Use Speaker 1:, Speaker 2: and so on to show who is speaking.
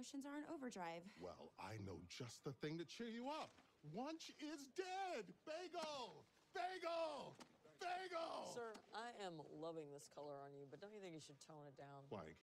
Speaker 1: emotions are in overdrive.
Speaker 2: Well, I know just the thing to cheer you up. Wunsch is dead! Bagel! Bagel! Bagel!
Speaker 3: Sir, I am loving this color on you, but don't you think you should tone it down?
Speaker 2: Like,